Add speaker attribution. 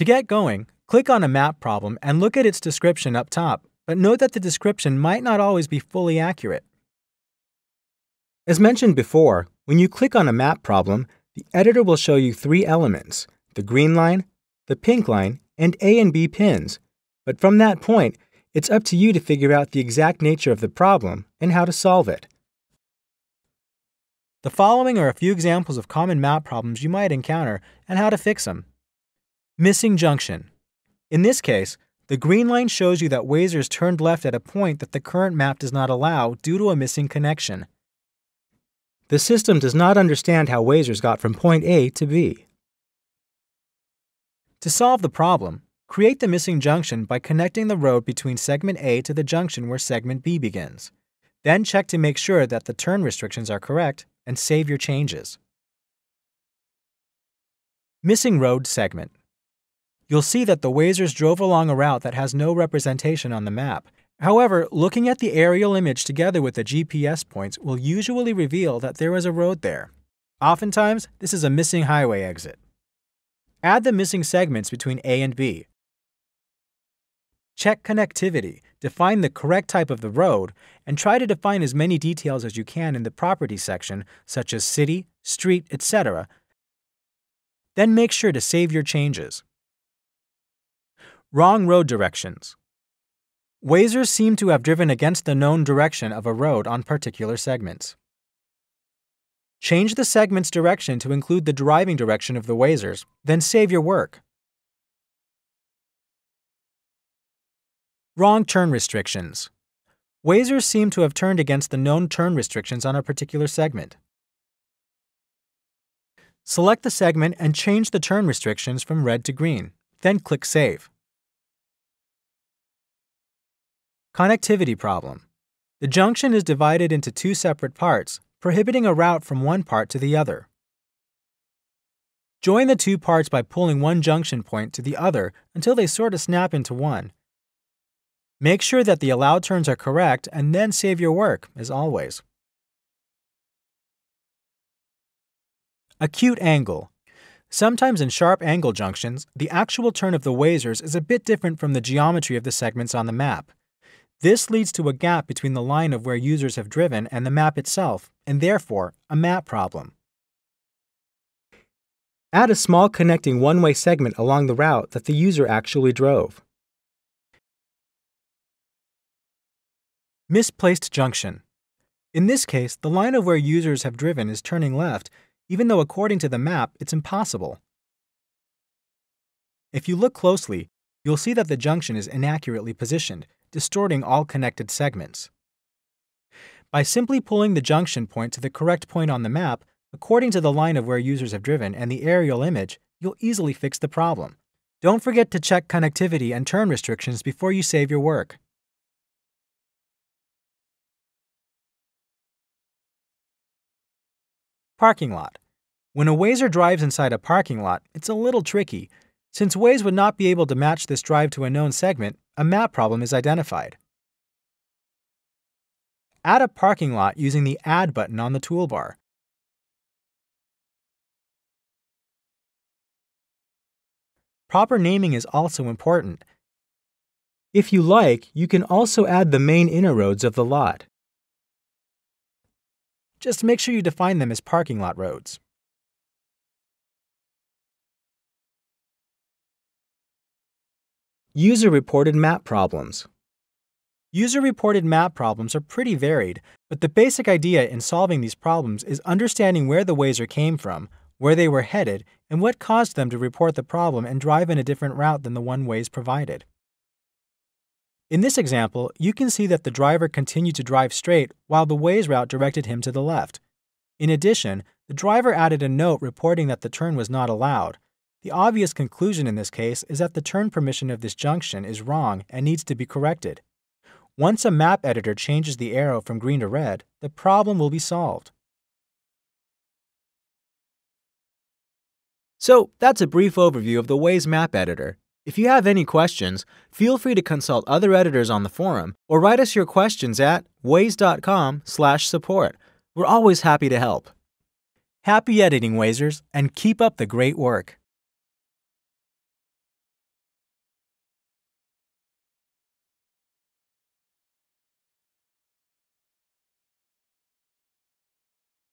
Speaker 1: To get going, click on a map problem and look at its description up top, but note that the description might not always be fully accurate. As mentioned before, when you click on a map problem, the editor will show you three elements the green line, the pink line, and A and B pins. But from that point, it's up to you to figure out the exact nature of the problem and how to solve it. The following are a few examples of common map problems you might encounter and how to fix them. Missing junction. In this case, the green line shows you that Wazers turned left at a point that the current map does not allow due to a missing connection. The system does not understand how Wazers got from point A to B. To solve the problem, create the missing junction by connecting the road between segment A to the junction where segment B begins. Then check to make sure that the turn restrictions are correct and save your changes. Missing road segment. You'll see that the Wazers drove along a route that has no representation on the map However, looking at the aerial image together with the GPS points will usually reveal that there is a road there. Oftentimes, this is a missing highway exit. Add the missing segments between A and B. Check connectivity, define the correct type of the road, and try to define as many details as you can in the property section, such as city, street, etc. Then make sure to save your changes. Wrong road directions. Wazers seem to have driven against the known direction of a road on particular segments. Change the segment's direction to include the driving direction of the Wazers, then save your work. Wrong turn restrictions. Wazers seem to have turned against the known turn restrictions on a particular segment. Select the segment and change the turn restrictions from red to green, then click Save. Connectivity problem. The junction is divided into two separate parts, prohibiting a route from one part to the other. Join the two parts by pulling one junction point to the other until they sort of snap into one. Make sure that the allowed turns are correct and then save your work, as always. Acute angle. Sometimes in sharp angle junctions, the actual turn of the Wazers is a bit different from the geometry of the segments on the map. This leads to a gap between the line of where users have driven and the map itself, and therefore, a map problem. Add a small connecting one-way segment along the route that the user actually drove. Misplaced junction. In this case, the line of where users have driven is turning left, even though according to the map, it's impossible. If you look closely, you'll see that the junction is inaccurately positioned, distorting all connected segments. By simply pulling the junction point to the correct point on the map, according to the line of where users have driven and the aerial image, you'll easily fix the problem. Don't forget to check connectivity and turn restrictions before you save your work. Parking lot. When a Wazer drives inside a parking lot, it's a little tricky. Since Waze would not be able to match this drive to a known segment, a map problem is identified. Add a parking lot using the Add button on the toolbar. Proper naming is also important. If you like, you can also add the main inner roads of the lot. Just make sure you define them as parking lot roads. User-reported map problems. User-reported map problems are pretty varied, but the basic idea in solving these problems is understanding where the Wazer came from, where they were headed, and what caused them to report the problem and drive in a different route than the one Waze provided. In this example, you can see that the driver continued to drive straight while the Waze route directed him to the left. In addition, the driver added a note reporting that the turn was not allowed, the obvious conclusion in this case is that the turn permission of this junction is wrong and needs to be corrected. Once a map editor changes the arrow from green to red, the problem will be solved. So, that's a brief overview of the Waze Map Editor. If you have any questions, feel free to consult other editors on the forum or write us your questions at waze.com/support. We're always happy to help. Happy editing, Wazers, and keep up the great work.